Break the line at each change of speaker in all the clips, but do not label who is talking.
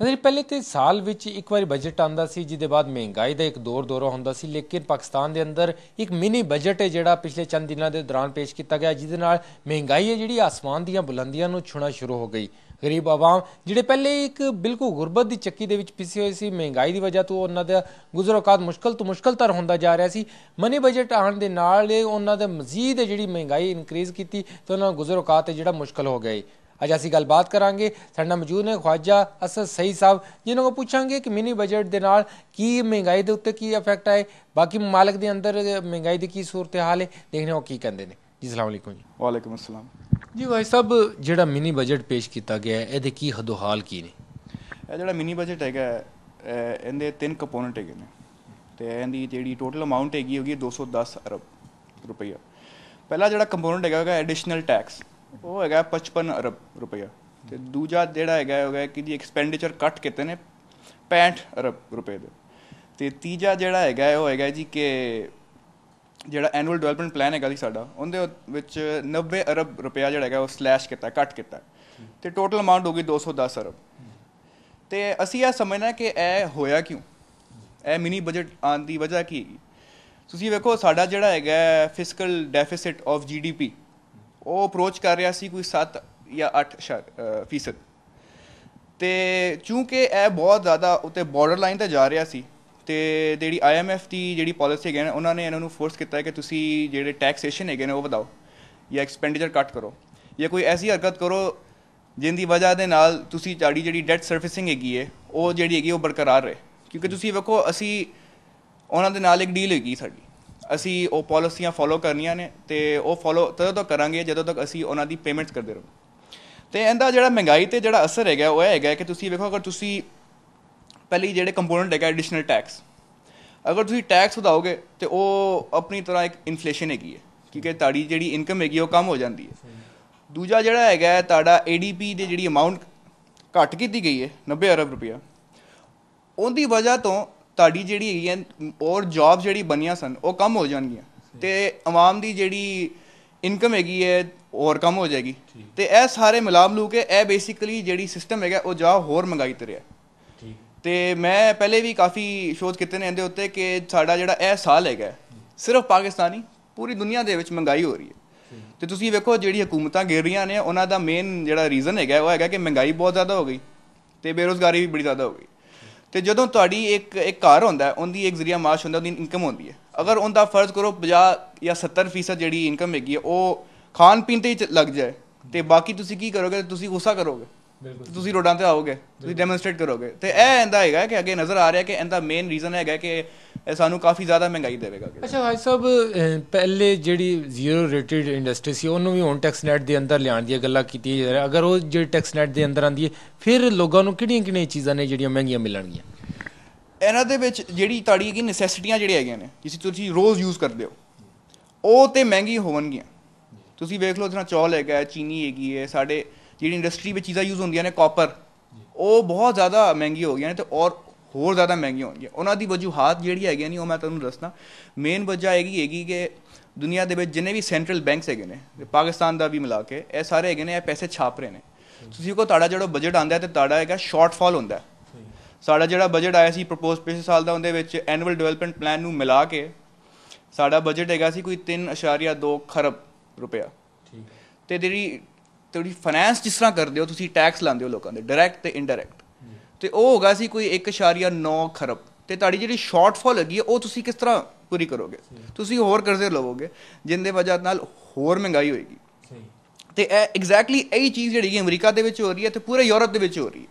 ਨਜ਼ਰ ਪਹਿਲੇ ਤੇ ਸਾਲ ਵਿੱਚ ਇੱਕ ਵਾਰੀ ਬਜਟ ਆਂਦਾ ਸੀ, ਜਿਹਦੇ ਬਾਅਦ ਮਹਿੰਗਾਈ ਦਾ ਇੱਕ ਦੌਰ ਦੌਰਾ ਹੁੰਦਾ ਸੀ, ਲੇਕਿਨ ਪਾਕਿਸਤਾਨ ਦੇ ਅੰਦਰ ਇੱਕ ਮਿਨੀ ਬਜਟ ਹੈ ਜਿਹੜਾ ਪਿਛਲੇ ਚੰਦ ਦਿਨਾਂ ਦੇ ਦੌਰਾਨ ਪੇਸ਼ ਕੀਤਾ ਗਿਆ, ਜਿਹਦੇ ਨਾਲ ਮਹਿੰਗਾਈ ਹੈ ਜਿਹੜੀ ਆਸਮਾਨ ਦੀਆਂ ਬੁਲੰਦੀਆਂ ਨੂੰ ਛੂਣਾ ਸ਼ੁਰੂ ਹੋ ਗਈ। ਗਰੀਬ ਆਵਾਮ ਜਿਹੜੇ ਪਹਿਲੇ ਇੱਕ ਬਿਲਕੁਲ ਗੁਰਬਤ ਦੀ ਚੱਕੀ ਦੇ ਵਿੱਚ ਪਿਸੇ ਹੋਏ ਸੀ, ਮਹਿੰਗਾਈ ਦੀ ਵਜ੍ਹਾ ਤੋਂ ਉਹਨਾਂ ਦਾ ਗੁਜ਼ਰੋਕਾਤ ਮੁਸ਼ਕਲ ਤੋਂ ਮੁਸ਼ਕਲਤਰ ਹੁੰਦਾ ਜਾ ਰਿਹਾ ਸੀ। ਮਨੀ ਬਜਟ ਆਉਣ ਦੇ ਨਾਲ ਇਹ ਉਹਨਾਂ ਦੇ ਮਜ਼ੀਦ ਜਿਹੜੀ ਮਹਿੰਗਾਈ ਇਨਕਰੀਜ਼ ਕੀਤੀ, ਤੇ ਉਹਨਾਂ ਦਾ ਗੁਜ਼ਰੋਕਾਤ ਜਿਹੜਾ ਮੁਸ਼ਕਲ ਹੋ ਗਏ ਅੱਜ ਅਸੀਂ ਗੱਲਬਾਤ ਕਰਾਂਗੇ ਸਾਡੇ ਨਾਲ ਮੌਜੂਦ ਨੇ ਖਵਾਜਾ ਅਸਦ ਸਹੀ ਸਾਹਿਬ ਜਿਨ੍ਹਾਂ ਕੋਲ ਪੁੱਛਾਂਗੇ ਕਿ ਮਿਨੀ ਬਜਟ ਦੇ ਨਾਲ ਕੀ ਮਹਿੰਗਾਈ ਦੇ ਉੱਤੇ ਕੀ ਇਫੈਕਟ ਆਏ ਬਾਕੀ ਮਮਾਲਕ ਦੇ ਅੰਦਰ ਮਹਿੰਗਾਈ ਦੀ ਕੀ ਸੂਰਤ ਹਾਲ ਹੈ ਦੇਖਣੇ ਉਹ ਕੀ ਕਹਿੰਦੇ ਨੇ ਜੀ ਸਲਾਮ ਅਲੈਕੁਮ ਜੀ
ਵਾਲੇਕੁਮ ਅਸਲਾਮ
ਜੀ ਭਾਈ ਸਾਹਿਬ ਜਿਹੜਾ ਮਿਨੀ ਬਜਟ ਪੇਸ਼ ਕੀਤਾ ਗਿਆ ਹੈ ਇਹਦੇ ਕੀ ਹਦੋ ਹਾਲ ਕੀ ਨੇ
ਇਹ ਜਿਹੜਾ ਮਿਨੀ ਬਜਟ ਹੈਗਾ ਹੈ, ਇਹ- ਇਹਦੇ ਤਿੰਨ ਕੰਪੋਨੈਂਟ ਹੈਗੇ ਨੇ ਤੇ ਇਹਦੀ ਜਿਹੜੀ ਟੋਟਲ ਅਮਾਉਂਟ ਹੈਗੀ ਹੋਗੀ 210 ਅਰਬ ਰੁਪਈਆ ਪਹਿਲਾ ਜਿਹੜਾ ਕੰਪੋਨੈਂਟ ਹੈਗਾ ਹੈਗਾ ਐਡੀਸ਼ਨਲ ਟੈਕਸ ਉਹ ਹੈਗਾ 55 ਅਰਬ ਰੁਪਇਆ। ਤੇ ਦੂਜਾ ਜਿਹੜਾ ਹੈਗਾ ਹੈਗਾ ਕਿ ਜੀ ਐਕਸਪੈਂਡੀਚਰ ਕੱਟ ਕੀਤੇ ਨੇ 65 ਅਰਬ ਰੁਪਏ ਦੇ। ਤੇ ਤੀਜਾ ਜਿਹੜਾ ਹੈਗਾ ਉਹ ਹੈਗਾ ਜੀ ਕਿ ਜਿਹੜਾ ਐਨੂਅਲ ਡਿਵੈਲਪਮੈਂਟ ਪਲਾਨ ਹੈਗਾ ਜੀ ਸਾਡਾ, ਉਹਦੇ ਵਿੱਚ 90 ਅਰਬ ਰੁਪਇਆ ਜਿਹੜਾ ਹੈਗਾ ਉਹ ਸਲੈਸ਼ ਕੀਤਾ ਕੱਟ ਕੀਤਾ। ਤੇ ਟੋਟਲ ਅਮਾਉਂਟ ਹੋ ਗਈ 210 ਅਰਬ। ਤੇ ਅਸੀਂ ਇਹ ਸਮਝਣਾ ਕਿ ਇਹ ਹੋਇਆ ਕਿਉਂ? ਇਹ ਮਿਨੀ ਬਜਟ ਆਉਣ ਦੀ ਵਜ੍ਹਾ ਕੀ ਹੈਗੀ? ਤੁਸੀਂ ਵੇਖੋ, ਸਾਡਾ ਜਿਹੜਾ ਹੈਗਾ ਫਿਸਕਲ ਡੈਫਿਸਿਟ ਆਫ ਜੀਡੀਪੀ ਉਹ ਅਪਰੋਚ ਕਰ ਰਿਹਾ ਸੀ ਕੋਈ 7 ਜਾਂ 8 ਫੀਸਦ। ਤੇ ਚੂੰਕਿ ਇਹ ਬਹੁਤ ਜ਼ਿਆਦਾ ਉੱਤੇ ਬਾਰਡਰ ਲਾਈਨ ਤੇ ਜਾ ਰਿਹਾ ਸੀ, ਤੇ ਜਿਹੜੀ ਆਈਐਮਐਫ ਦੀ ਜਿਹੜੀ ਪਾਲਿਸੀ ਹੈਗੀ ਨੇ, ਉਹਨਾਂ ਨੇ ਇਹਨਾਂ ਨੂੰ ਫੋਰਸ ਕੀਤਾ ਹੈ ਕਿ ਤੁਸੀਂ ਜਿਹੜੇ ਟੈਕਸੇਸ਼ਨ ਹੈਗੇ ਨੇ ਉਹ ਵਧਾਓ ਜਾਂ ਐਕਸਪੈਂਡੀਚਰ ਕੱਟ ਕਰੋ ਜਾਂ ਕੋਈ ਐਸੀ ਹਰਕਤ ਕਰੋ ਜਿੰਦੀ ਵਜ੍ਹਾ ਦੇ ਨਾਲ ਤੁਸੀਂ ਤੁਹਾਡੀ ਜਿਹੜੀ ਡੈਟ ਸਰਵਿਸਿੰਗ ਹੈਗੀ ਹੈ ਉਹ ਜਿਹੜੀ ਹੈਗੀ ਉਹ ਬਰਕਰਾਰ ਰਹੇ। ਕਿਉਂਕਿ ਤੁਸੀਂ ਵੇਖੋ, ਅਸੀਂ ਉਹਨਾਂ ਦੇ ਨਾਲ ਇੱਕ ਡੀਲ ਹੈਗੀ ਸਾਡੀ। ਅਸੀਂ ਉਹ ਪਾਲਿਸੀਆਂ ਫੋਲੋ ਕਰਨੀਆਂ ਨੇ ਤੇ ਉਹ ਫੋਲੋ ਤਦੋਂ ਤੱਕ ਕਰਾਂਗੇ ਜਦੋਂ ਤੱਕ ਅਸੀਂ ਉਹਨਾਂ ਦੀ ਪੇਮੈਂਟਸ ਕਰਦੇ ਰਹੋ। ਤੇ ਇਹਦਾ ਜਿਹੜਾ ਮਹਿੰਗਾਈ ਤੇ ਜਿਹੜਾ ਅਸਰ ਹੈਗਾ ਉਹ ਇਹ ਹੈਗਾ ਕਿ ਤੁਸੀਂ ਵੇਖੋ ਅਗਰ ਤੁਸੀਂ ਪਹਿਲੀ ਜਿਹੜੇ ਕੰਪੋਨੈਂਟ ਹੈਗਾ ਐਡੀਸ਼ਨਲ ਟੈਕਸ ਅਗਰ ਤੁਸੀਂ ਟੈਕਸ ਵਧਾਓਗੇ ਤੇ ਉਹ ਆਪਣੀ ਤਰ੍ਹਾਂ ਇੱਕ ਇਨਫਲੇਸ਼ਨ ਹੈਗੀ ਹੈ ਕਿਉਂਕਿ ਤੁਹਾਡੀ ਜਿਹੜੀ ਇਨਕਮ ਹੈਗੀ ਉਹ ਕਮ ਹੋ ਜਾਂਦੀ ਹੈ। ਦੂਜਾ ਜਿਹੜਾ ਹੈਗਾ ਹੈ, ਤੁਹਾਡਾ ਏਡੀਪੀ ਦੀ ਜਿਹੜੀ ਅਮਾਉਂਟ ਘੱਟ ਕੀਤੀ ਗਈ ਹੈ 90 ਅਰਬ ਰੁਪਇਆ ਉਹਦੀ ਵਜ੍ਹਾ ਤੋਂ ਤੁਹਾਡੀ ਜਿਹੜੀ ਹੈਗੀ ਹੈ ਔਰ ਜੌਬ ਜਿਹੜੀ ਬਣੀਆਂ ਸਨ ਉਹ ਕਮ ਹੋ ਜਾਣਗੀਆਂ। ਤੇ ਆਵਾਮ ਦੀ ਜਿਹੜੀ ਇਨਕਮ ਹੈਗੀ ਹੈ ਹੋਰ ਕਮ ਹੋ ਜਾਏਗੀ। ਤੇ ਇਹ ਸਾਰੇ ਮਿਲਾ ਮਿਲੂ ਕੇ ਇਹ ਬੇਸਿਕਲੀ ਜਿਹੜੀ ਸਿਸਟਮ ਹੈਗਾ ਉਹ ਜਾ ਹੋਰ ਮਹਿੰਗਾਈ ਤੇ ਰਿਹਾ। ਤੇ ਮੈਂ ਪਹਿਲੇ ਵੀ ਕਾਫੀ ਸ਼ੋਧ ਕੀਤੇ ਨੇ ਇਹਦੇ ਉੱਤੇ ਕਿ ਸਾਡਾ ਜਿਹੜਾ ਇਹ ਸਾਲ ਹੈਗਾ ਸਿਰਫ ਪਾਕਿਸਤਾਨੀ ਪੂਰੀ ਦੁਨੀਆ ਦੇ ਵਿੱਚ ਮਹਿੰਗਾਈ ਹੋ ਰਹੀ ਹੈ। ਤੇ ਤੁਸੀਂ ਵੇਖੋ ਜਿਹੜੀ ਹਕੂਮਤਾਂ ਗਿਰ ਰਹੀਆਂ ਨੇ ਉਹਨਾਂ ਦਾ ਮੇਨ ਜਿਹੜਾ ਰੀਜ਼ਨ ਹੈਗਾ ਉਹ ਹੈਗਾ ਕਿ ਮਹਿੰਗਾਈ ਬਹੁਤ ਜ਼ਿਆਦਾ ਹੋ ਗਈ ਤੇ ਬੇਰੋਜ਼ਗਾਰੀ ਵੀ ਬੜੀ ਜ਼ਿਆਦਾ ਹੋ ਗਈ। ਤੇ ਜਦੋਂ ਤੁਹਾਡੀ ਇੱਕ ਇੱਕ ਘਰ ਹੁੰਦਾ ਉਹਦੀ ਇੱਕ ਜ਼ਰੀਆ ਮਾਸ਼ ਹੁੰਦਾ ਉਹਦੀ ਇਨਕਮ ਹੁੰਦੀ ਹੈ। ਅਗਰ ਉਹਦਾ ਫਰਜ਼ ਕਰੋ 50 ਜਾਂ 70% ਜਿਹੜੀ ਇਨਕਮ ਹੈਗੀ ਹੈ ਉਹ ਖਾਣ ਪੀਣ ਤੇ ਹੀ ਲੱਗ ਜਾਏ ਤੇ ਬਾਕੀ ਤੁਸੀਂ ਕੀ ਕਰੋਗੇ? ਤੁਸੀਂ ਗੁੱਸਾ ਕਰੋਗੇ। ਤੁਸੀਂ ਰੋਡਾਂ ਤੇ ਆਓਗੇ ਤੁਸੀਂ ਡੈਮੋਨਸਟ੍ਰੇਟ ਕਰੋਗੇ। ਤੇ ਇਹ ਇਹਦਾ ਹੈਗਾ ਕਿ ਅੱਗੇ ਨਜ਼ਰ ਆ ਰਿਹਾ ਕਿ ਇਹਦਾ ਮੇਨ ਰੀਜ਼ਨ ਹੈਗਾ ਕਿ ਇਹ ਸਾਨੂੰ ਕਾਫੀ ਜ਼ਿਆਦਾ ਮਹਿੰਗਾਈ ਦੇਵੇਗਾ।
ਅੱਛਾ ਭਾਈ ਸਾਹਿਬ ਪਹਿਲੇ ਜਿਹੜੀ ਜ਼ੀਰੋ ਰੇਟਡ ਇੰਡਸਟਰੀ ਸੀ ਉਹਨੂੰ ਵੀ ਹੁਣ ਟੈਕਸ ਨੈਟ ਦੇ ਅੰਦਰ ਲਿਆਉਣ ਦੀਆਂ ਗੱਲਾਂ ਕੀਤੀਆਂ ਜਾ ਰਹੀਆਂ। ਅਗਰ ਉਹ ਜਿਹੜੀ ਟੈਕਸ ਨੈਟ ਦੇ ਅੰਦਰ ਆਂਦੀ ਹੈ ਫਿਰ ਲੋਕਾਂ ਨੂੰ ਕਿਹੜੀਆਂ ਕਿਹੜੀਆਂ ਚੀਜ਼ਾਂ ਨੇ ਜਿਹੜੀਆਂ ਮਹਿੰਗੀਆਂ ਮਿਲਣਗੀਆਂ?
ਇਹਨਾਂ ਦੇ ਵਿੱਚ ਜਿਹੜੀ ਤੁਹਾਡੀ ਹੈਗੀ ਨੈਸੈਸਿਟੀਆਂ ਜਿਹੜੀਆਂ ਹੈਗੀਆਂ ਨੇ ਜਿਸ ਤੁਸੀਂ ਰੋਜ਼ ਯੂਜ਼ ਕਰਦੇ ਹੋ ਉਹ ਤੇ ਮਹਿੰਗੀ ਹੋਣਗੀਆਂ ਤੁਸੀਂ ਵੇਖ ਲਓ ਜਿਵੇਂ ਚੌਲ ਹੈਗਾ ਚੀਨੀ ਹੈਗੀ ਹੈ ਸਾਡੇ ਜਿਹੜੀ ਇੰਡਸਟਰੀ ਵਿੱਚ ਚੀਜ਼ਾਂ ਯੂਜ਼ ਹੁੰਦੀਆਂ ਨੇ ਕਾਪਰ ਉਹ ਬਹੁਤ ਜ਼ਿਆਦਾ ਮਹਿੰਗੀ ਹੋ ਗਈਆਂ ਨੇ ਤੇ ਔਰ ਹੋਰ ਜ਼ਿਆਦਾ ਮਹਿੰਗੀਆਂ ਹੋਣਗੀਆਂ। ਉਹਨਾਂ ਦੀ ਵਜੂਹਾਤ ਜਿਹੜੀ ਹੈਗੀਆਂ ਨਹੀਂ ਉਹ ਮੈਂ ਤੁਹਾਨੂੰ ਦੱਸਦਾ। ਮੇਨ ਵਜ੍ਹਾ ਹੈਗੀ ਹੈਗੀ ਕਿ ਦੁਨੀਆ ਦੇ ਵਿੱਚ ਜਿੰਨੇ ਵੀ ਸੈਂਟਰਲ ਬੈਂਕਸ ਹੈਗੇ ਨੇ ਪਾਕਿਸਤਾਨ ਦਾ ਵੀ ਮਿਲਾ ਕੇ ਇਹ ਸਾਰੇ ਹੈਗੇ ਨੇ ਇਹ ਪੈਸੇ ਛਾਪ ਰਹੇ ਨੇ। ਤੁਸੀਂ ਕੋ ਤੁਹਾਡਾ ਜਿਹੜਾ ਬਜਟ ਆਂਦਾ ਤੇ ਤੁਹਾਡਾ ਹੈਗਾ ਸ਼ਾਰਟਫਾਲ ਹੁੰਦਾ ਸਾਡਾ ਜਿਹੜਾ ਬਜਟ ਆਇਆ ਸੀ ਪ੍ਰਪੋਜ਼ ਪਿਛਲੇ ਸਾਲ ਦਾ ਉਹਦੇ ਵਿੱਚ ਐਨੂਅਲ ਡਿਵੈਲਪਮੈਂਟ ਪਲਾਨ ਨੂੰ ਮਿਲਾ ਕੇ ਸਾਡਾ ਬਜਟ ਹੈਗਾ ਸੀ ਕੋਈ 3.2 ਖਰਬ ਰੁਪਇਆ। ਤੇ ਜਿਹੜੀ ਤੁਹਾਡੀ ਫਾਈਨੈਂਸ ਜਿਸ ਤਰ੍ਹਾਂ ਕਰਦੇ ਹੋ ਤੁਸੀਂ ਟੈਕਸ ਲਾਉਂਦੇ ਹੋ ਲੋਕਾਂ ਦੇ ਡਾਇਰੈਕਟ ਤੇ ਇਨਡਾਇਰੈਕਟ ਤੇ ਉਹ ਹੋਗਾ ਸੀ ਕੋਈ 1.9 ਖਰਬ। ਤੇ ਤੁਹਾਡੀ ਜਿਹੜੀ ਸ਼ਾਰਟਫਾਲ ਹੈਗੀ ਹੈ ਉਹ ਤੁਸੀਂ ਕਿਸ ਤਰ੍ਹਾਂ ਪੂਰੀ ਕਰੋਗੇ? ਤੁਸੀਂ ਹੋਰ ਕਰਜ਼ੇ ਲਵੋਗੇ ਜਿੰਦੇ ਵਜ੍ਹਾ ਨਾਲ ਹੋਰ ਮਹਿੰਗਾਈ ਹੋਏਗੀ। ਤੇ ਇਹ ਐਗਜ਼ੈਕਟਲੀ ਇਹੀ ਚੀਜ਼ ਜਿਹੜੀ ਹੈ ਅਮਰੀਕਾ ਦੇ ਵਿੱਚ ਹੋ ਰਹੀ ਹੈ ਤੇ ਪੂਰੇ ਯੂਰਪ ਦੇ ਵਿੱਚ ਹੋ ਰਹੀ ਹੈ।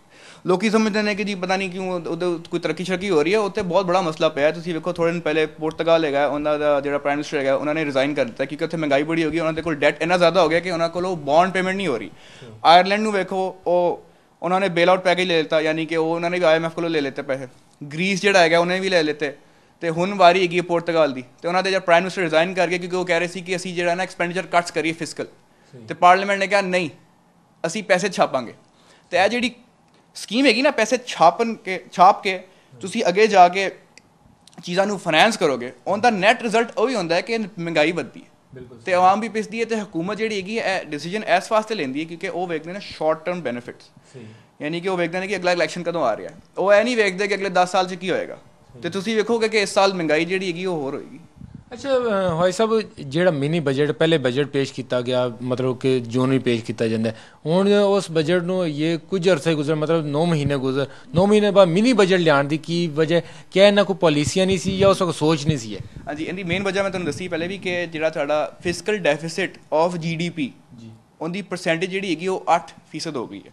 ਲੋਕੀ ਸਮਝਦੇ ਨੇ ਕਿ ਜੀ ਪਤਾ ਨਹੀਂ ਕਿਉਂ ਉਹਦੇ ਕੋਈ ਤਰੱਕੀ ਸ਼ਰਕੀ ਹੋ ਰਹੀ ਹੈ ਉੱਥੇ ਬਹੁਤ ਬੜਾ ਮਸਲਾ ਪਿਆ ਹੈ। ਤੁਸੀਂ ਵੇਖੋ ਥੋੜੇ ਦਿਨ ਪਹਿਲੇ ਪੁਰਤਗਾਲ ਹੈਗਾ ਉਹਨਾਂ ਦਾ ਜਿਹੜਾ ਪ੍ਰਾਈਮ ਮਿਨਿਸਟਰ ਹੈਗਾ ਉਹਨਾਂ ਨੇ ਰਿਜ਼ਾਈਨ ਕਰ ਦਿੱਤਾ ਕਿਉਂਕਿ ਉੱਥੇ ਮਹਿੰਗਾਈ ਬੜੀ ਹੋ ਗਈ ਉਹਨਾਂ ਦੇ ਕੋਲ ਡੈਟ ਇੰਨਾ ਜ਼ਿਆਦਾ ਹੋ ਗਿਆ ਕਿ ਉਹਨਾਂ ਕੋਲ ਉਹ ਬੌਂਡ ਪੇਮੈਂਟ ਨਹੀਂ ਹੋ ਰਹੀ। ਆਇਰਲੈਂਡ ਨੂੰ ਵੇਖੋ ਉਹ ਉਹਨਾਂ ਨੇ ਬੇਲ ਆਊਟ ਪੈਕੇਜ ਲੈ ਲਿੱਤਾ ਯਾਨੀ ਕਿ ਉਹ ਉਹਨਾਂ ਨੇ ਵੀ ਆਈਐਮਐਫ ਕੋਲੋਂ ਲੈ ਲਿੱਤੇ ਪੈਸੇ। ਗ੍ਰੀਸ ਜਿਹੜਾ ਹੈਗਾ ਉਹਨੇ ਵੀ ਲੈ ਲਿੱਤੇ। ਤੇ ਹੁਣ ਵਾਰੀ ਹੈਗੀ ਪੁਰਤਗਾਲ ਦੀ। ਤੇ ਉਹਨਾਂ ਦੇ ਜਿਹੜਾ ਪ੍ਰਾਈਮ ਮਿਨਿਸਟਰ ਰਿਜ਼ਾਈਨ ਕਰ ਗਿਆ ਕਿਉਂਕਿ ਉਹ ਕਹਿ ਰਹੇ ਸੀ ਕਿ ਅਸੀਂ ਜਿਹੜਾ ਨਾ ਐਕਸਪੈਂਡੀਚਰ ਕੱਟਸ ਕਰੀਏ ਫਿਸਕਲ ਤੇ ਪਾਰਲੀਮੈਂਟ ਨੇ ਕਿਹਾ ਨਹੀਂ ਅਸੀਂ ਪੈਸੇ ਛਾਪਾਂਗੇ। ਤੇ ਇਹ ਜਿਹੜੀ ਸਕੀਮ ਹੈਗੀ ਨਾ ਪੈਸੇ ਛਾਪਨ ਕੇ ਛਾਪ ਕੇ ਤੁਸੀਂ ਅੱਗੇ ਜਾ ਕੇ ਚੀਜ਼ਾਂ ਨੂੰ ਫਾਈਨੈਂਸ ਕਰੋਗੇ ਉਹਦਾ ਨੈਟ ਰਿਜ਼ਲਟ ਉਹ ਹੀ ਹੁੰਦਾ ਹੈ ਕਿ ਮਹਿੰਗਾਈ ਵੱਧਦੀ ਹੈ। ਤੇ ਆਵਾਮ ਵੀ ਪਿਸਦੀ ਹੈ ਤੇ ਹਕੂਮਤ ਜਿਹੜੀ ਹੈਗੀ ਹੈ ਇਹ ਡਿਸੀਜਨ ਇਸ ਵਾਸਤੇ ਲੈਂਦੀ ਹੈ ਕਿਉਂਕਿ ਉਹ ਵੇਖਦੇ ਨੇ ਸ਼ਾਰਟ ਟਰਮ ਬੈਨੀਫਿਟਸ
ਸਹੀ।
ਯਾਨੀ ਕਿ ਉਹ ਵੇਖਦੇ ਨੇ ਕਿ ਅਗਲਾ ਇਲੈਕਸ਼ਨ ਕਦੋਂ ਆ ਰਿਹਾ ਹੈ। ਉਹ ਇਹ ਨਹੀਂ ਵੇਖਦੇ ਕਿ ਅਗਲੇ 10 ਸਾਲ 'ਚ ਕੀ ਹੋਏਗਾ। ਤੇ ਤੁਸੀਂ ਵੇਖੋਗੇ ਕਿ ਇਸ ਸਾਲ ਮਹਿੰਗਾਈ ਜਿਹੜੀ ਹੈਗੀ ਉਹ ਹੋਰ ਹੋਏਗੀ।
ਅੱਛਾ ਹੋਏ ਸਾਹਿਬ ਜਿਹੜਾ ਮਿਨੀ ਬਜਟ ਪਹਿਲੇ ਬਜਟ ਪੇਸ਼ ਕੀਤਾ ਗਿਆ ਮਤਲਬ ਕਿ ਜੂਨ ਵਿੱਚ ਪੇਸ਼ ਕੀਤਾ ਜਾਂਦਾ। ਹੁਣ ਉਸ ਬਜਟ ਨੂੰ ਇਹ ਕੁਝ ਅਰਸੇ ਗੁਜ਼ਰ ਮਤਲਬ 9 ਮਹੀਨੇ ਗੁਜ਼ਰ 9 ਮਹੀਨੇ ਬਾਅਦ ਮਿਨੀ ਬਜਟ ਲਿਆਉਣ ਦੀ ਕੀ ਵਜ੍ਹਾ ਕਿਆ ਇਹਨਾਂ ਕੋਈ ਪਾਲਿਸੀਆਂ ਨਹੀਂ ਸੀ ਜਾਂ ਉਸ ਵਕਤ ਸੋਚ ਨਹੀਂ ਸੀ
ਹਾਂਜੀ ਇਹਦੀ ਮੇਨ ਵਜ੍ਹਾ ਮੈਂ ਤੁਹਾਨੂੰ ਦੱਸੀ ਪਹਿਲੇ ਵੀ ਕਿ ਜਿਹੜਾ ਸਾਡਾ ਫਿਸਕਲ ਡੈਫਿਸਿਟ ਆਫ ਜੀਡੀਪੀ
ਜੀ।
ਉਹਦੀ ਪਰਸੈਂਟੇਜ ਜਿਹੜੀ ਹੈਗੀ ਉਹ 8% ਹੋ ਗਈ ਹੈ।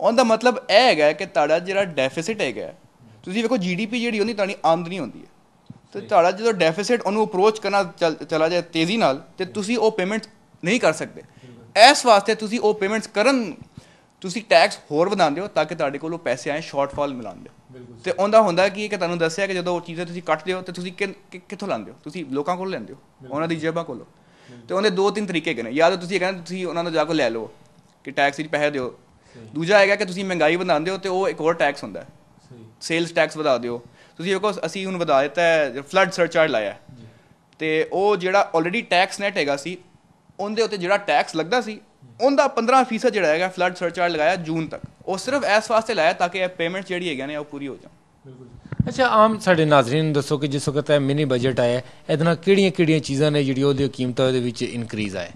ਉਹਦਾ ਮਤਲਬ ਇਹ ਹੈਗਾ ਕਿ ਤੁਹਾਡਾ ਜਿਹੜਾ ਡੈਫਿਸਿਟ ਹੈਗਾ ਤੁਸੀਂ ਵੇਖੋ ਜੀਡੀਪੀ ਜਿਹੜੀ ਉਹਦੀ ਤੁਹਾਡੀ ਆਮਦਨੀ ਹੁੰਦੀ ਹੈ। ਤੇ ਤੁਹਾਡਾ ਜਦੋਂ ਡੈਫਿਸਿਟ ਉਹਨੂੰ ਅਪਰੋਚ ਕਰਨਾ ਚੱਲ- ਜਾਏ ਤੇਜ਼ੀ ਨਾਲ ਤੇ ਤੁਸੀਂ ਉਹ ਪੇਮੈਂਟ ਨਹੀਂ ਕਰ ਸਕਦੇ। ਇਸ ਵਾਸਤੇ ਤੁਸੀਂ ਉਹ ਪੇਮੈਂਟਸ ਕਰਨ ਤੁਸੀਂ ਟੈਕਸ ਹੋਰ ਵਧਾਉਂਦੇ ਹੋ ਤਾਂ ਕਿ ਤੁਹਾਡੇ ਕੋਲ ਉਹ ਪੈਸੇ ਆਏ ਸ਼ਾਰਟਫਾਲ ਮਿਲਾਉਂਦੇ ਤੇ ਉਹਦਾ ਹੁੰਦਾ ਕੀ ਹੈ ਕਿ ਤੁਹਾਨੂੰ ਦੱਸਿਆ ਕਿ ਜਦੋਂ ਉਹ ਚੀਜ਼ਾਂ ਤੁਸੀਂ ਕੱਟਦੇ ਹੋ ਤੇ ਤੁਸੀਂ ਕਿੱਥੋਂ ਲਾਉਂਦੇ ਹੋ? ਤੁਸੀਂ ਲੋਕਾਂ ਕੋਲ ਲੈਂਦੇ ਹੋ ਉਹਨਾਂ ਦੀ ਜੇਬਾਂ ਕੋਲੋਂ। ਤੇ ਉਹਦੇ ਦੋ ਤਿੰਨ ਤਰੀਕੇ ਨੇ ਜਾਂ ਤਾਂ ਤੁਸੀਂ ਕਹਿੰਦੇ ਤੁਸੀਂ ਉਹਨਾਂ ਤੋਂ ਜਾ ਕੇ ਲੈ ਲਓ ਕਿ ਟੈਕਸ ਵਿੱਚ ਪੈਸੇ ਦਿਓ। ਦੂਜਾ ਹੈਗਾ ਕਿ ਤੁਸੀਂ ਮਹਿੰਗਾਈ ਵਧਾਉਂਦੇ ਹੋ ਤੇ ਉਹ ਇੱਕ ਹੋਰ ਟੈਕਸ ਹੁੰਦਾ। ਹੈ
ਸਹੀ।
ਸੇਲਸ ਟੈਕਸ ਵਧਾ ਦਿਓ। ਤੁਸੀਂ ਵੇਖੋ ਅਸੀਂ ਹੁਣ ਵਧਾ ਦਿੱਤਾ ਹੈ ਫਲੱਡ ਸਰਚਾਰਜ ਲਾਇਆ ਤੇ ਉਹ ਜਿਹੜਾ ਆਲਰੇਡੀ ਟੈਕਸ ਨੈਟ ਹੈਗਾ ਸੀ ਉਹਦੇ ਉੱਤੇ ਜਿਹੜਾ ਟੈਕਸ ਲੱਗਦਾ ਸੀ ਉਹਦਾ 15% ਜਿਹੜਾ ਹੈਗਾ ਫਲੱਡ ਸਰਚਾਰਜ ਲਗਾਇਆ ਜੂਨ ਤੱਕ। ਉਹ ਸਿਰਫ ਇਸ ਵਾਸਤੇ ਲਾਇਆ ਤਾਂ ਕਿ ਇਹ ਪੇਮੈਂਟ ਜਿਹੜੀ ਹੈਗੀਆਂ ਨੇ ਉਹ ਪੂਰੀ ਹੋ ਜਾਣ।
ਬਿਲਕੁਲ ਅੱਛਾ ਆਮ ਸਾਡੇ ਨਾਜ਼ਰੀਨ ਨੂੰ ਦੱਸੋ ਕਿ ਜਿਸ ਵਕਤ ਇਹ ਮਿਨੀ ਬਜਟ ਆਇਆ ਇਹਦੇ ਨਾਲ ਕਿਹੜੀਆਂ ਕਿਹੜੀਆਂ ਚੀਜ਼ਾਂ ਨੇ ਜਿਹੜੀ ਉਹਦੀ ਕੀਮਤਾਂ ਦੇ ਵਿੱਚ ਇਨਕਰੀਜ਼ ਆਏ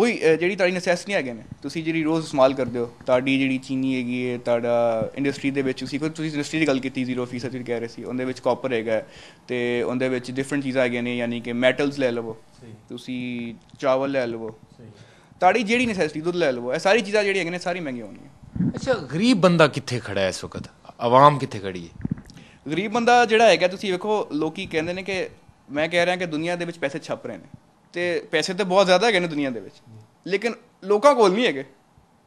ਉਹੀ ਜਿਹੜੀ ਤੁਹਾਡੀ ਨੈਸੈਸਿਟੀ ਹੈਗੇ ਨੇ। ਤੁਸੀਂ ਜਿਹੜੀ ਰੋਜ਼ ਇਸਤੇਮਾਲ ਕਰਦੇ ਹੋ ਤੁਹਾਡੀ ਜਿਹੜੀ ਚੀਨੀ ਹੈਗੀ ਹੈ ਤੁਹਾਡਾ ਇੰਡਸਟਰੀ ਦੇ ਵਿੱਚ ਤੁਸੀਂ ਕੋਈ ਤੁਸੀਂ ਇੰਡਸਟਰੀ ਦੀ ਗੱਲ ਕੀਤੀ 0% ਤੁਸੀਂ ਕਹਿ ਰਹੇ ਸੀ। ਉਹਦੇ ਵਿੱਚ ਕਾਪਰ ਹੈਗਾ ਤੇ ਉਹਦੇ ਵਿੱਚ ਡਿਫਰੈਂਟ ਚੀਜ਼ਾਂ ਹੈਗੀਆਂ ਨੇ ਯਾਨੀ ਕਿ ਮੈਟਲਸ ਲੈ ਲਵੋ। ਤੁਸੀਂ ਚਾਵਲ ਲੈ ਲਵੋ। ਤੁਹਾਡੀ ਜਿਹੜੀ ਨੈਸੈਸਿਟੀ ਦੁੱਧ ਲੈ ਲਵੋ। ਇਹ ਸਾਰੀ ਚੀਜ਼ਾਂ ਜਿਹੜੀਆਂ ਹੈਗੀਆਂ ਨੇ ਸਾਰੀ ਮਹਿੰਗੀਆਂ ਹੋਣਗੀਆਂ।
ਅੱਛਾ ਗਰੀਬ ਬੰਦਾ ਕਿੱਥੇ ਖੜਾ ਹੈ ਇਸ ਵਕਤ? ਆਵਾਮ ਕਿੱਥੇ ਖੜੀ ਹੈ?
ਗਰੀਬ ਬੰਦਾ ਜਿਹੜਾ ਹੈਗਾ ਤੁਸੀਂ ਵੇਖੋ ਲੋਕੀ ਕਹਿੰਦੇ ਨੇ ਕਿ ਮੈਂ ਕਹਿ ਰਿਹਾ ਕਿ ਦੁਨੀਆ ਦੇ ਵਿੱਚ ਪੈਸੇ ਛਪ ਰਹੇ ਨੇ। ਤੇ ਪੈਸੇ ਤਾਂ ਬਹੁਤ ਜ਼ਿਆਦਾ ਹੈਗੇ ਨੇ ਦੁਨੀਆ ਦੇ ਵਿੱਚ। ਲੇਕਿਨ ਲੋਕਾਂ ਕੋਲ ਨਹੀਂ ਹੈਗੇ।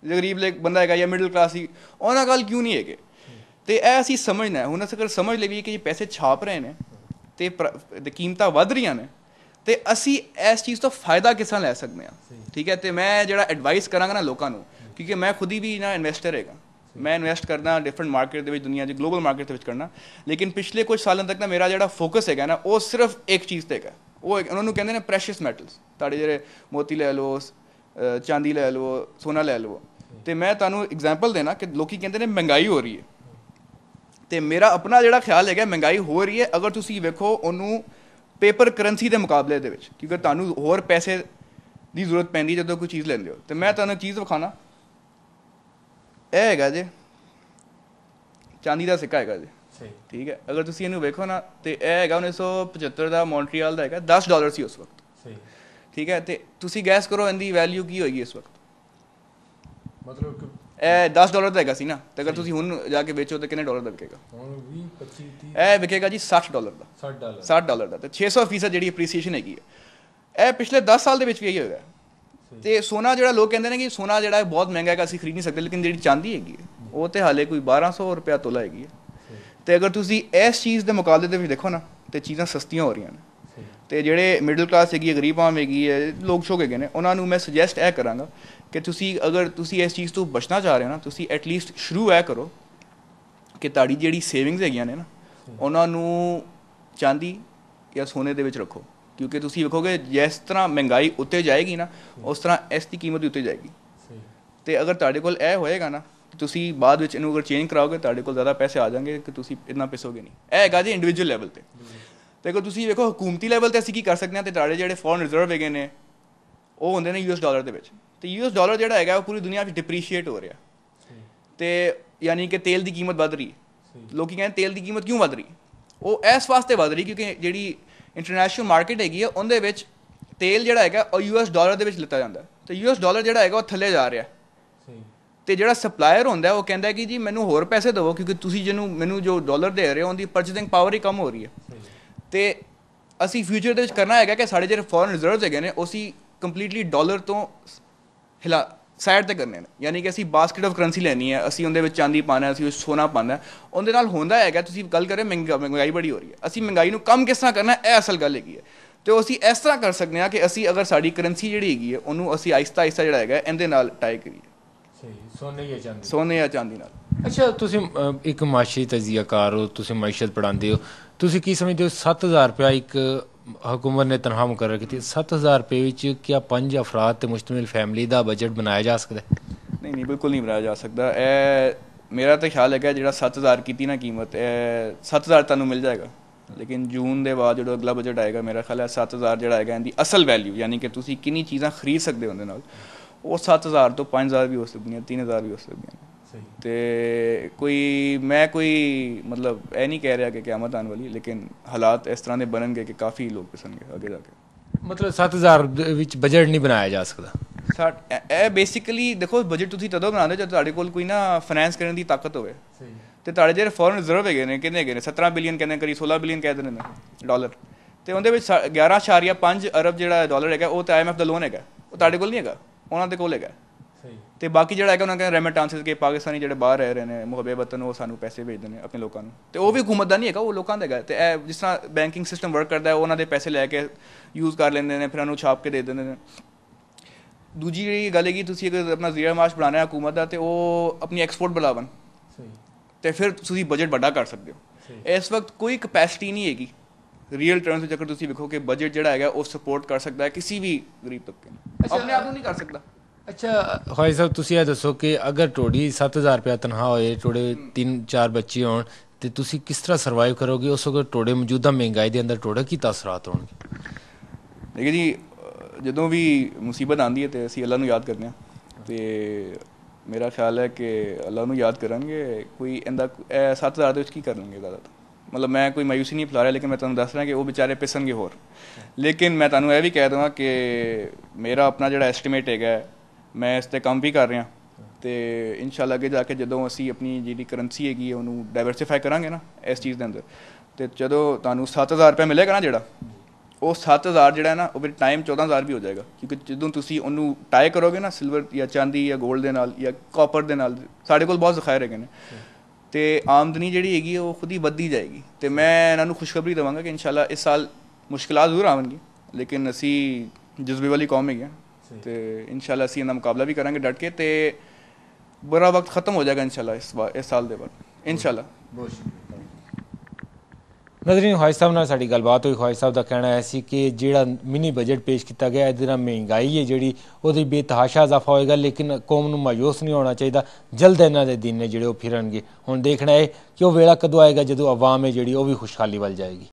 ਜੇ ਗਰੀਬ ਲੇ ਬੰਦਾ ਹੈਗਾ ਜਾਂ ਮਿਡਲ ਕਲਾਸ ਹੀ ਉਹਨਾਂ ਕੋਲ ਕਿਉਂ ਨਹੀਂ ਹੈਗੇ? ਤੇ ਇਹ ਅਸੀਂ ਸਮਝਣਾ ਹੈ। ਹੁਣ ਅਸੀਂ ਅਗਰ ਸਮਝ ਲਈਏ ਕਿ ਇਹ ਪੈਸੇ ਛਾਪ ਰਹੇ ਨੇ ਤੇ ਕੀਮਤਾਂ ਵੱਧ ਰਹੀਆਂ ਨੇ ਤੇ ਅਸੀਂ ਇਸ ਚੀਜ਼ ਤੋਂ ਫਾਇਦਾ ਕਿਸਾਂ ਲੈ ਸਕਦੇ ਹਾਂ? ਠੀਕ ਹੈ? ਤੇ ਮੈਂ ਜਿਹੜਾ ਐਡਵਾਈਸ ਕਰਾਂਗਾ ਨਾ ਲੋਕਾਂ ਨੂੰ ਕਿਉਂਕਿ ਮੈਂ ਖੁਦ ਹੀ ਵੀ ਨਾ ਇਨਵੈਸਟਰ ਹੈਗਾ। ਮੈਂ ਇਨਵੈਸਟ ਕਰਦਾ ਡਿਫਰੈਂਟ ਮਾਰਕੀਟ ਦੇ ਵਿੱਚ ਦੁਨੀਆ ਦੀ ਗਲੋਬਲ ਮਾਰਕੀਟ ਦੇ ਵਿੱਚ ਕਰਨਾ। ਲੇਕਿਨ ਪਿਛਲੇ ਕੁਝ ਸਾਲਾਂ ਤੱਕ ਨਾ ਮੇਰਾ ਜਿਹੜਾ ਫੋਕਸ ਹੈਗਾ ਨਾ ਉਹ ਸਿਰਫ ਇੱਕ ਚੀਜ਼ ਤੇ ਹੈਗਾ। ਉਹ ਇੱਕ- ਉਹਨਾਂ ਨੂੰ ਕਹਿੰਦੇ ਨੇ ਪ੍ਰੈਸ਼ੀਅਸ ਮੈਟਲਸ ਤੁਹਾਡੇ ਜਿਹੜੇ ਮੋਤੀ ਲੈ ਲਓ ਚਾਂਦੀ ਲੈ ਲਓ ਸੋਨਾ ਲੈ ਲਓ ਤੇ ਮੈਂ ਤੁਹਾਨੂੰ ਐਗਜ਼ਾਮਪਲ ਦੇਣਾ ਕਿ ਲੋਕੀ ਕਹਿੰਦੇ ਨੇ ਮਹਿੰਗਾਈ ਹੋ ਰਹੀ ਹੈ। ਤੇ ਮੇਰਾ ਆਪਣਾ ਜਿਹੜਾ ਖਿਆਲ ਹੈਗਾ, ਮਹਿੰਗਾਈ ਹੋ ਰਹੀ ਹੈ ਅਗਰ ਤੁਸੀਂ ਵੇਖੋ ਉਹਨੂੰ ਪੇਪਰ ਕਰੰਸੀ ਦੇ ਮੁਕਾਬਲੇ ਦੇ ਵਿੱਚ, ਕਿਉਂਕਿ ਤੁਹਾਨੂੰ ਹੋਰ ਪੈਸੇ ਦੀ ਜ਼ਰੂਰਤ ਪੈਂਦੀ ਜਦੋਂ ਕੋਈ ਚੀਜ਼ ਲੈਂਦੇ ਹੋ। ਤੇ ਮੈਂ ਤੁਹਾਨੂੰ ਚੀਜ਼ ਵਿਖਾਣਾ ਇਹ ਹੈਗਾ ਜੇ, ਚਾਂਦੀ ਦਾ ਸਿੱਕਾ ਹੈਗਾ ਜੀ।
ਸਹੀ।
ਠੀਕ ਹੈ। ਅਗਰ ਤੁਸੀਂ ਇਹਨੂੰ ਵੇਖੋ ਨਾ ਤੇ ਇਹ ਹੈਗਾ 1975 ਦਾ ਮੌਂਟਰੀਅਲ ਦਾ ਹੈਗਾ 10 ਡਾਲਰ ਸੀ ਉਸ ਵਕਤ।
ਸਹੀ।
ਠੀਕ ਹੈ ਤੇ ਤੁਸੀਂ ਗੈਸ ਕਰੋ ਇਹਦੀ ਵੈਲਿਊ ਕੀ ਹੋਏਗੀ ਇਸ ਵਕਤ।
ਮਤਲਬ ਕਿ
ਇਹ 10 ਡਾਲਰ ਦਾ ਹੈਗਾ ਸੀ ਨਾ ਤੇ ਅਗਰ ਤੁਸੀਂ ਹੁਣ ਜਾ ਕੇ ਵੇਚੋ ਤਾਂ ਕਿੰਨੇ ਡਾਲਰ ਦਾ ਵਿਕੇਗਾ?
ਹੁਣ 20 25 30
ਇਹ ਵਿਕੇਗਾ ਜੀ 60 ਡਾਲਰ ਦਾ।
60 ਡਾਲਰ।
60 ਡਾਲਰ ਦਾ। ਤੇ 600 ਫੀਸਦ ਜਿਹੜੀ ਅਪਰੀਸੀਏਸ਼ਨ ਹੈਗੀ ਹੈ। ਇਹ ਪਿਛਲੇ 10 ਸਾਲ ਦੇ ਵਿੱਚ ਵੀ ਇਹੀ ਹੋਇਆ। ਤੇ ਸੋਨਾ ਜਿਹੜਾ ਲੋਕ ਕਹਿੰਦੇ ਨੇ ਕਿ ਸੋਨਾ ਜਿਹੜਾ ਬਹੁਤ ਮਹਿੰਗਾ ਹੈਗਾ ਅਸੀਂ ਖਰੀਦ ਨਹੀਂ ਸਕਦੇ ਲੇਕਿਨ ਜਿਹੜੀ ਚਾਂਦੀ ਹੈਗੀ ਉਹ ਤੇ ਹਾਲੇ ਕੋਈ 1200 ਰੁਪਿਆ ਤੋਲਾ ਹੈਗੀ ਹੈ। ਤੇ ਅਗਰ ਤੁਸੀਂ ਇਸ ਚੀਜ਼ ਦੇ ਮੁਕਾਬਲੇ ਦੇ ਵਿੱਚ ਦੇਖੋ ਨਾ ਤੇ ਚੀਜ਼ਾਂ ਸਸਤੀਆਂ ਹੋ ਰਹੀਆਂ ਨੇ। ਤੇ ਜਿਹੜੇ ਮਿਡਲ ਕਲਾਸ ਹੈਗੀ ਹੈ ਗਰੀਬ ਆਮ ਹੈਗੀ ਹੈ ਲੋਕ ਸ਼ੋਕ ਹੈਗੇ ਨੇ ਉਹਨਾਂ ਨੂੰ ਮੈਂ ਸੁਜੈਸਟ ਇਹ ਕਰਾਂਗਾ ਕਿ ਤੁਸੀਂ ਅਗਰ ਤੁਸੀਂ ਇਸ ਚੀਜ਼ ਤੋਂ ਬਚਣਾ ਚਾਹ ਰਹੇ ਹੋ ਨਾ ਤੁਸੀਂ ਐਟਲੀਸਟ ਸ਼ੁਰੂ ਇਹ ਕਰੋ ਕਿ ਤੁਹਾਡੀ ਜਿਹੜੀ ਸੇਵਿੰਗਸ ਹੈਗੀਆਂ ਨੇ ਨਾ ਉਹਨਾਂ ਨੂੰ ਚਾਂਦੀ ਜਾਂ ਸੋਨੇ ਦੇ ਵਿੱਚ ਰੱਖੋ। ਕਿਉਂਕਿ ਤੁਸੀਂ ਵੇਖੋਗੇ ਜਿਸ ਤਰ੍ਹਾਂ ਮਹਿੰਗਾਈ ਉੱਤੇ ਜਾਏਗੀ ਨਾ ਉਸ ਤਰ੍ਹਾਂ ਇਸ ਦੀ ਕੀਮਤ ਵੀ ਉੱਤੇ ਜਾਏਗੀ। ਤੇ ਅਗਰ ਤੁਹਾਡੇ ਕੋਲ ਇਹ ਹੋਏਗਾ ਨਾ ਤੁਸੀਂ ਬਾਅਦ ਵਿੱਚ ਇਹਨੂੰ ਅਗਰ ਚੇਂਜ ਕਰਾਓਗੇ, ਤੁਹਾਡੇ ਕੋਲ ਜ਼ਿਆਦਾ ਪੈਸੇ ਆ ਜਾਣਗੇ ਕਿ ਤੁਸੀਂ ਇੰਨਾ ਪਿਸੋਗੇ ਨਹੀਂ। ਇਹ ਹੈਗਾ ਜੀ ਇੰਡੀਵਿਜੂਅਲ ਲੈਵਲ ਤੇ। ਤੇ ਅਗਰ ਤੁਸੀਂ ਵੇਖੋ, ਹਕੂਮਤੀ ਲੈਵਲ ਤੇ ਅਸੀਂ ਕੀ ਕਰ ਸਕਦੇ ਹਾਂ ਤੇ ਤੁਹਾਡੇ ਜਿਹੜੇ ਫੋਰਨ ਰਿਜ਼ਰਵ ਹੈਗੇ ਨੇ, ਉਹ ਹੁੰਦੇ ਨੇ ਯੂਐਸ ਡਾਲਰ ਦੇ ਵਿੱਚ। ਤੇ ਯੂਐਸ ਡਾਲਰ ਜਿਹੜਾ ਹੈਗਾ, ਉਹ ਪੂਰੀ ਦੁਨੀਆ ਵਿੱਚ ਡਿਪਰੀਸ਼ੀਏਟ ਹੋ ਰਿਹਾ।
ਸਹੀ
ਤੇ ਯਾਨੀ ਕਿ ਤੇਲ ਦੀ ਕੀਮਤ ਵੱਧ ਰਹੀ। ਹੈ ਲੋਕੀ ਕਹਿੰਦੇ ਤੇਲ ਦੀ ਕੀਮਤ ਕਿਉਂ ਵੱਧ ਰਹੀ? ਉਹ ਇਸ ਵਾਸਤੇ ਵੱਧ ਰਹੀ ਕਿਉਂਕਿ ਜਿਹੜੀ ਇੰਟਰਨੈਸ਼ਨਲ ਮਾਰਕੀਟ ਹੈਗੀ ਹੈ ਉਹਦੇ ਵਿੱਚ ਤੇਲ ਜਿਹੜਾ ਹੈਗਾ, ਉਹ ਯੂਐਸ ਡਾਲਰ ਦੇ ਵਿੱਚ ਲਿੱਤਾ ਜਾਂਦਾ। ਹੈ। ਤੇ ਯੂਐਸ ਡਾਲਰ ਜਿਹੜਾ ਹੈਗਾ, ਉਹ ਥੱਲੇ ਜਾ ਰਿਹਾ। ਤੇ ਜਿਹੜਾ ਸਪਲਾਇਰ ਹੁੰਦਾ ਉਹ ਕਹਿੰਦਾ ਕਿ ਜੀ ਮੈਨੂੰ ਹੋਰ ਪੈਸੇ ਦਿਵੋ, ਕਿਉਂਕਿ ਤੁਸੀਂ ਜਿਹਨੂੰ ਮੈਨੂੰ ਜੋ ਡਾਲਰ ਦੇ ਰਹੇ ਹੋ, ਉਹਦੀ ਪਰਚੇਸਿੰਗ ਪਾਵਰ ਹੀ ਕਮ ਹੋ ਰਹੀ ਹੈ।
ਸਹੀ
ਤੇ ਅਸੀਂ ਫਿਊਚਰ ਦੇ ਵਿੱਚ ਕਰਨਾ ਹੈਗਾ ਕਿ ਸਾਡੇ ਜਿਹੜੇ ਫੋਰਨ ਰਿਜ਼ਰਵਸ ਹੈਗੇ ਨੇ, ਉਹ ਅਸੀਂ ਕੰਪਲੀਟਲੀ ਡਾਲਰ ਤੋਂ ਹਿਲਾ ਸਾਈਡ ਤੇ ਕਰਨੇ ਨੇ। ਯਾਨੀ ਕਿ ਅਸੀਂ ਬਾਸਕਟ ਆਫ ਕਰੰਸੀ ਲੈਣੀ ਹੈ, ਅਸੀਂ ਉਹਦੇ ਵਿੱਚ ਚਾਂਦੀ ਪਾਣਾ ਅਸੀਂ ਉਹ ਸੋਨਾ ਪਾਣਾ ਉਹਦੇ ਨਾਲ ਹੁੰਦਾ ਹੈਗਾ, ਤੁਸੀਂ ਗੱਲ ਕਰੇ ਮਹਿੰਗਾ, ਮਹਿੰਗਾਈ ਬੜੀ ਹੋ ਰਹੀ ਹੈ। ਅਸੀਂ ਮਹਿੰਗਾਈ ਨੂੰ ਕਮ ਕਿਸ ਤਰ੍ਹਾਂ ਕਰਨਾ ਇਹ ਅਸਲ ਗੱਲ ਹੈਗੀ ਹੈ। ਤੇ ਉਹ ਅਸੀਂ ਇਸ ਤਰ੍ਹਾਂ ਕਰ ਸਕਦੇ ਹਾਂ ਕਿ ਅਸੀਂ ਅਗਰ ਸਾਡੀ ਕਰੰਸੀ ਜਿਹੜੀ ਹੈਗੀ ਹੈ, ਉਹਨੂੰ ਅਸੀਂ ਆਇਸਤਾ ਆਹਿਸਤਾ ਜਿਹੜਾ ਹੈਗਾ, ਇਹਦੇ ਨਾਲ ਟਾਈ ਕਰੀਏ।
ਸਹੀ ਸੋਨੇ ਜਾਂ ਚਾਂਦੀ?
ਸੋਨੇ ਜਾਂ ਚਾਂਦੀ ਨਾਲ।
ਅੱਛਾ ਤੁਸੀਂ ਅ, ਇੱਕ ਮਾਸ਼ੀ ਤਜਜ਼ੀਆਕਾਰ ਹੋ ਤੁਸੀਂ ਮਾਇਸ਼ਤ ਪੜਾਉਂਦੇ ਹੋ। ਤੁਸੀਂ ਕੀ ਸਮਝਦੇ ਹੋ 7000 ਰੁਪਇਆ ਇੱਕ ਹਕੂਮਤ ਨੇ ਤਨਖਾਹ ਮੁਕਰਰ ਕੀਤੀ। 7000 ਰੁਪਏ ਵਿੱਚ ਕੀ ਪੰਜ ਅਫਰਾਦ ਤੇ ਮੁਸ਼ਤਮਿਲ ਫੈਮਿਲੀ ਦਾ ਬਜਟ ਬਣਾਇਆ ਜਾ ਸਕਦਾ ਹੈ?
ਨਹੀਂ ਨਹੀਂ ਬਿਲਕੁਲ ਨਹੀਂ ਬਣਾਇਆ ਜਾ ਸਕਦਾ। ਇਹ ਮੇਰਾ ਤਾਂ ਖਿਆਲ ਹੈਗਾ ਜਿਹੜਾ 7000 ਕੀਤੀ ਨਾ ਕੀਮਤ ਇਹ 7000 ਤੁਹਾਨੂੰ ਮਿਲ ਜਾਏਗਾ। ਲੇਕਿਨ ਜੂਨ ਦੇ ਬਾਅਦ ਜਦੋਂ ਅਗਲਾ ਬਜਟ ਆਏਗਾ ਮੇਰਾ ਖਿਆਲ ਹੈ 7000 ਜਿਹੜਾ ਹੈਗਾ ਇਹਦੀ ਅਸਲ ਵੈਲਿਊ ਯਾਨੀ ਕਿ ਤੁਸੀਂ ਕਿੰਨੀ ਚੀਜ਼ਾਂ ਖਰੀਦ ਸਕਦੇ ਹੋ ਉਹਦੇ ਨਾਲ। ਉਹ 7000 ਤੋਂ 5000 ਵੀ ਹੋ ਸਕਦੀਆਂ 3000 ਵੀ ਹੋ ਸਕਦੀਆਂ।
ਸਹੀ।
ਤੇ ਕੋਈ ਮੈਂ ਕੋਈ ਮਤਲਬ ਇਹ ਨਹੀਂ ਕਹਿ ਰਿਹਾ ਕਿ ਕਿਆਮਤ ਆਉਣ ਵਾਲੀ ਲੇਕਿਨ ਹਾਲਾਤ ਇਸ ਤਰ੍ਹਾਂ ਦੇ ਬਣਨਗੇ ਕਿ ਕਾਫੀ ਲੋਕ ਪਿਸਣਗੇ ਅੱਗੇ ਜਾ ਕੇ।
ਮਤਲਬ 7000 ਦੇ ਵਿੱਚ ਬਜਟ ਨਹੀਂ ਬਣਾਇਆ ਜਾ ਸਕਦਾ?
ਸਾ ਇਹ- ਬੇਸਿਕਲੀ ਦੇਖੋ ਬਜਟ ਤੁਸੀਂ ਤਦੋਂ ਬਣਾਉਂਦੇ ਜਦ ਤੁਹਾਡੇ ਕੋਲ ਕੋਈ ਨਾ ਫਾਈਨੈਂਸ ਕਰਨ ਦੀ ਤਾਕਤ ਹੋਵੇ।
ਸਹੀ।
ਤੇ ਤੁਹਾਡੇ ਜਿਹੜੇ ਫੋਰਨ ਰਿਜ਼ਰਵ ਹੈਗੇ ਨੇ ਕਿੰਨੇ ਹੈਗੇ ਨੇ? 17 ਬਿਲੀਅਨ ਕਹਿੰਦੇ ਕਰੀ 16 ਬਿਲੀਅਨ ਕਹਿ ਦਿੰਦੇ ਨੇ ਡਾਲਰ ਤੇ ਉਹਦੇ ਵਿੱਚ ਸਾ- 11.5 ਅਰਬ ਜਿਹੜਾ ਡਾਲਰ ਹੈਗਾ ਉਹ ਤਾਂ ਆਈਐਮਐਫ ਦਾ ਲੋਨ ਹੈਗਾ। ਉਹ ਤੁਹਾਡੇ ਕੋਲ ਨਹੀਂ ਹੈਗਾ। ਉਹਨਾਂ ਦੇ ਕੋਲ ਹੈਗਾ।
ਸਹੀ।
ਤੇ ਬਾਕੀ ਜਿਹੜਾ ਹੈਗਾ ਉਹਨਾਂ ਕਹਿੰਦੇ ਰੈਮਿਟੈਂਸਸ ਕੇ ਪਾਕਿਸਤਾਨੀ ਜਿਹੜੇ ਬਾਹਰ ਰਹਿ ਰਹੇ ਨੇ ਮੁਹੱਬੇ ਵਤਨ ਉਹ ਸਾਨੂੰ ਪੈਸੇ ਭੇਜਦੇ ਨੇ ਆਪਣੇ ਲੋਕਾਂ ਨੂੰ। ਤੇ ਉਹ ਵੀ ਹਕੂਮਤ ਦਾ ਨਹੀਂ ਹੈਗਾ ਉਹ ਲੋਕਾਂ ਦਾ ਹੈਗਾ। ਤੇ ਇਹ ਜਿਸ ਤਰ੍ਹਾਂ ਬੈਂਕਿੰਗ ਸਿਸਟਮ ਵਰਕ ਕਰਦਾ ਹੈ ਉਹਨਾਂ ਦੇ ਪੈਸੇ ਲੈ ਕੇ ਯੂਜ਼ ਕਰ ਲੈਂਦੇ ਨੇ ਫਿਰ ਉਹਨੂੰ ਛਾਪ ਕੇ ਦੇ ਦਿੰਦੇ ਨੇ। ਦੂਜੀ ਜਿਹੜੀ ਗੱਲ ਹੈਗੀ ਤੁਸੀਂ ਅਗਰ ਆਪਣਾ ਜ਼ੀਰਾ ਮਾਸ਼ ਬਣਾਉਣਾ ਹੈ ਹਕੂਮਤ ਦਾ ਤੇ ਉਹ ਆਪਣੀ ਐਕਸਪੋਰਟ ਬੁਲਾਵਣ।
ਸਹੀ।
ਤੇ ਫਿਰ ਤੁਸੀਂ ਬਜਟ ਵੱਡਾ ਕਰ ਸਕਦੇ ਹੋ। ਇਸ ਵਕਤ ਕੋਈ ਕਪੈਸਿਟੀ ਨਹੀਂ ਹੈਗੀ। ਰੀਅਲ ਟਰਮਸ ਵਿੱਚ ਅਗਰ ਤੁਸੀਂ ਵੇਖੋ ਕਿ ਬਜਟ ਜਿਹੜਾ ਹੈਗਾ ਉਹ ਸਪੋਰਟ ਕਰ ਸਕਦਾ ਹੈ ਕਿਸੇ ਵੀ ਗਰੀਬ ਤਬਕੇ ਨੂੰ।
ਅੱਛਾ,
ਆਪਣੇ ਆਪ ਨੂੰ ਨਹੀਂ ਕਰ ਸਕਦਾ।
ਅੱਛਾ। ਹੋਏ ਸਾਹਿਬ ਤੁਸੀਂ ਇਹ ਦੱਸੋ ਕਿ ਅਗਰ ਤੁਹਾਡੀ 7000 ਰੁਪਏ ਤਨਖਾਹ ਹੋਏ ਤੁਹਾਡੇ 3-4 ਬੱਚੇ ਹੋਣ ਤੇ ਤੁਸੀਂ ਕਿਸ ਤਰ੍ਹਾਂ ਸਰਵਾਈਵ ਕਰੋਗੇ? ਉਸ ਵਕਤ ਤੁਹਾਡੇ ਮੌਜੂਦਾ ਮਹਿੰਗਾਈ ਦੇ ਅੰਦਰ ਤੁਹਾਡੇ ਕੀ ਤਾਸਰਾਤ ਹੋਣਗੇ?
ਦੇਖੋ ਜੀ ਜਦੋਂ ਵੀ ਮੁਸੀਬਤ ਆਉਂਦੀ ਹੈ ਤੇ ਅਸੀਂ ਅੱਲਾ ਨੂੰ ਯਾਦ ਕਰਦੇ ਹਾਂ। ਤੇ ਮੇਰਾ ਖਿਆਲ ਹੈ ਕਿ ਅੱਲਾ ਨੂੰ ਯਾਦ ਕਰਾਂਗੇ। ਕੋਈ ਇਹਦਾ ਇਹ 7000 ਦੇ ਵਿੱਚ ਕੀ ਕਰਨਗੇ ਜ਼ਿਆਦਾ ਤਾਂ ਮਤਲਬ ਮੈਂ ਕੋਈ ਮਾਯੂਸੀ ਨਹੀਂ ਫੈਲਾ ਰਿਹਾ, ਲੇਕਿਨ ਮੈਂ ਤੁਹਾਨੂੰ ਦੱਸ ਰਿਹਾ ਕਿ ਉਹ ਵਿਚਾਰੇ ਪਿਸਣਗੇ ਹੋਰ। ਲੇਕਿਨ ਮੈਂ ਤੁਹਾਨੂੰ ਇਹ ਵੀ ਕਹਿ ਦਵਾਂ ਕਿ ਮੇਰਾ ਆਪਣਾ ਜਿਹੜਾ ਐਸਟੀਮੇਟ ਹੈਗਾ, ਮੈਂ ਇਸ ਤੇ ਕੰਮ ਵੀ ਕਰ ਰਿਹਾ। ਤੇ ਇਨਸ਼ਾਅੱਲਾ ਅੱਗੇ ਜਾ ਕੇ ਜਦੋਂ ਅਸੀਂ ਆਪਣੀ ਜਿਹੜੀ ਕਰੰਸੀ ਹੈਗੀ ਹੈ ਉਹਨੂੰ ਡਾਈਵਰਸਿਫਾਈ ਕਰਾਂਗੇ ਨਾ ਇਸ ਚੀਜ਼ ਦੇ ਅੰਦਰ, ਤੇ ਜਦੋਂ ਤੁਹਾਨੂੰ 7000 ਰੁਪਏ ਮਿਲੇਗਾ ਨਾ ਜਿਹੜਾ, ਉਹ 7000 ਜਿਹੜਾ ਨਾ, ਉਹ ਵੀ ਟਾਈਮ 14000 ਵੀ ਹੋ ਜਾਏਗਾ। ਕਿਉਂਕਿ ਜਦੋਂ ਤੁਸੀਂ ਉਹਨੂੰ ਟਾਈ ਕਰੋਗੇ ਨਾ ਸਿਲਵਰ ਜਾਂ ਚਾਂਦੀ ਜਾਂ 골ਡ ਦੇ ਨਾਲ ਜਾਂ ਕਾਪਰ ਦੇ ਨਾਲ, ਸਾਡੇ ਕੋਲ ਬਹੁਤ ਜ਼ਖਾਇਰ ਹੈਗੇ ਨੇ। ਤੇ ਆਮਦਨੀ ਜਿਹੜੀ ਹੈਗੀ ਉਹ ਖੁਦ ਹੀ ਵੱਧਦੀ ਜਾਏਗੀ। ਤੇ ਮੈਂ ਇਹਨਾਂ ਨੂੰ ਖੁਸ਼ਖਬਰੀ ਦਵਾਂਗਾ ਕਿ ਇਨਸ਼ਾਅੱਲਾ ਇਸ ਸਾਲ ਮੁਸ਼ਕਲਾਂ ਜ਼ਰੂਰ ਆਵਣਗੀਆਂ ਲੇਕਿਨ ਅਸੀਂ ਜਜ਼ਬੇ ਵਾਲੀ ਕੌਮ ਹੈਗੇ ਤੇ ਇਨਸ਼ਾਅੱਲਾ ਅਸੀਂ ਇਹਦਾ ਮੁਕਾਬਲਾ ਵੀ ਕਰਾਂਗੇ ਡਟ ਕੇ ਤੇ ਬੁਰਾ ਵਕਤ ਖਤਮ ਹੋ ਜਾਏਗਾ ਇਨਸ਼ਾਅੱਲਾ ਇਸ ਇਸ ਸਾਲ ਦੇ ਬਾਅਦ। ਇਨਸ਼ਾਅੱਲਾ।
ਨਜ਼ਰੀਨ ਖਵਾਜ ਸਾਹਿਬ ਨਾਲ ਸਾਡੀ ਗੱਲਬਾਤ ਹੋਈ। ਖਵਾਜ ਸਾਹਿਬ ਦਾ ਕਹਿਣਾ ਹੈ ਸੀ ਕਿ ਜਿਹੜਾ ਮਿਨੀ ਬਜਟ ਪੇਸ਼ ਕੀਤਾ ਗਿਆ, ਇਹਦੇ ਨਾਲ ਮਹਿੰਗਾਈ ਹੈ ਜਿਹੜੀ, ਉਹਦੀ ਬੇਤਹਾਸ਼ਾ ਇਜ਼ਾਫਾ ਹੋਏਗਾ, ਲੇਕਿਨ ਕੌਮ ਨੂੰ ਮਾਯੂਸ ਨਹੀਂ ਹੋਣਾ ਚਾਹੀਦਾ। ਜਲਦ ਇਹਨਾਂ ਦੇ ਦਿਨ ਨੇ ਜਿਹੜੇ ਉਹ ਫਿਰਨਗੇ। ਹੁਣ ਦੇਖਣਾ ਹੈ ਕਿ ਉਹ ਵੇਲਾ ਕਦੋਂ ਆਏਗਾ, ਜਦੋਂ ਆਵਾਮ ਹੈ ਜਿਹੜੀ, ਉਹ ਵੀ ਖੁਸ਼ਹਾਲੀ ਵੱਲ ਜਾਏਗੀ।